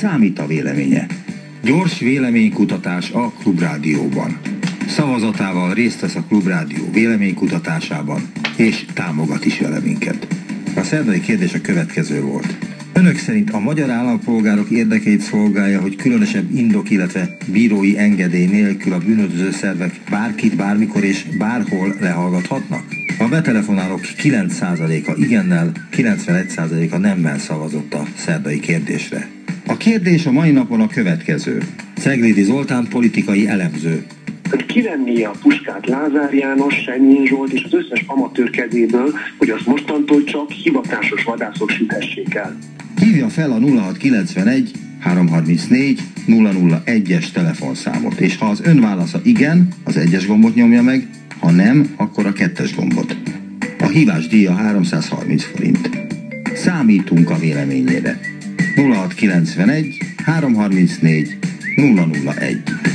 számít a véleménye. Gyors véleménykutatás a Klubrádióban. Szavazatával részt vesz a Klubrádió véleménykutatásában, és támogat is vele minket. A szerdai kérdés a következő volt. Önök szerint a magyar állampolgárok érdekeit szolgálja, hogy különösebb indok, illetve bírói engedély nélkül a bűnöző szervek bárkit, bármikor és bárhol lehallgathatnak? A betelefonálók 9%-a igennel, 91%-a nemmel szavazott a szerdai kérdésre. Kérdés a mai napon a következő. Ceglédi Zoltán politikai elemző. hogy kivennie a puskát Lázár János, Senyén Zsolt és az összes amatőr kezéből, hogy azt mostantól csak hivatásos vadászok süthessék el. Hívja fel a 0691 334 001-es telefonszámot, és ha az ön válasza igen, az egyes gombot nyomja meg, ha nem, akkor a kettes gombot. A hívás díja 330 forint. Számítunk a véleményére. 0691 334 001